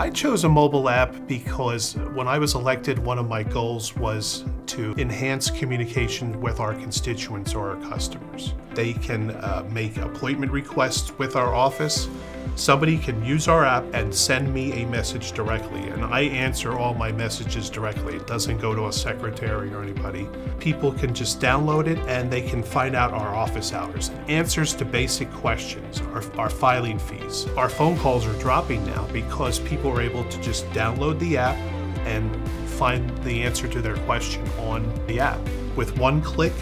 I chose a mobile app because when I was elected, one of my goals was to enhance communication with our constituents or our customers. They can uh, make appointment requests with our office. Somebody can use our app and send me a message directly, and I answer all my messages directly. It doesn't go to a secretary or anybody. People can just download it and they can find out our office hours, answers to basic questions, our, our filing fees. Our phone calls are dropping now because people are able to just download the app and find the answer to their question on the app. With one click,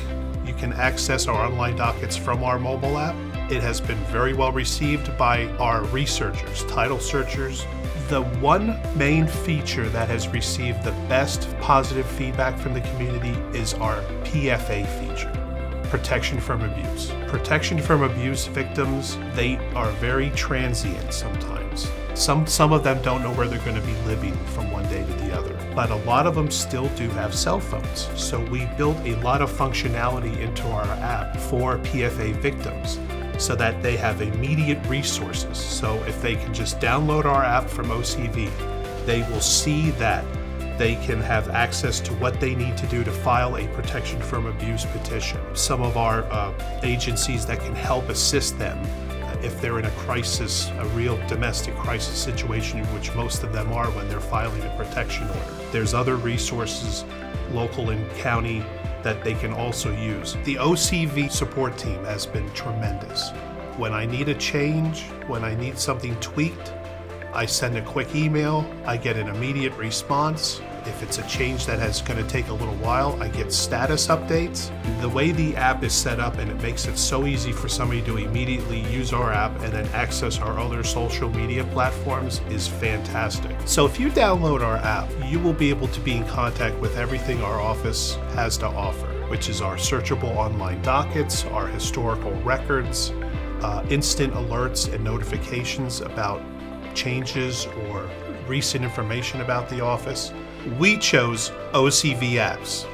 you can access our online dockets from our mobile app. It has been very well received by our researchers, title searchers. The one main feature that has received the best positive feedback from the community is our PFA feature protection from abuse. Protection from abuse victims, they are very transient sometimes. Some, some of them don't know where they're going to be living from one day to the other, but a lot of them still do have cell phones. So we built a lot of functionality into our app for PFA victims so that they have immediate resources. So if they can just download our app from OCV, they will see that they can have access to what they need to do to file a protection from abuse petition. Some of our uh, agencies that can help assist them if they're in a crisis, a real domestic crisis situation, which most of them are when they're filing a protection order. There's other resources, local and county, that they can also use. The OCV support team has been tremendous. When I need a change, when I need something tweaked, I send a quick email, I get an immediate response. If it's a change that is going to take a little while, I get status updates. The way the app is set up and it makes it so easy for somebody to immediately use our app and then access our other social media platforms is fantastic. So if you download our app, you will be able to be in contact with everything our office has to offer, which is our searchable online dockets, our historical records, uh, instant alerts and notifications about changes or recent information about the office. We chose OCV apps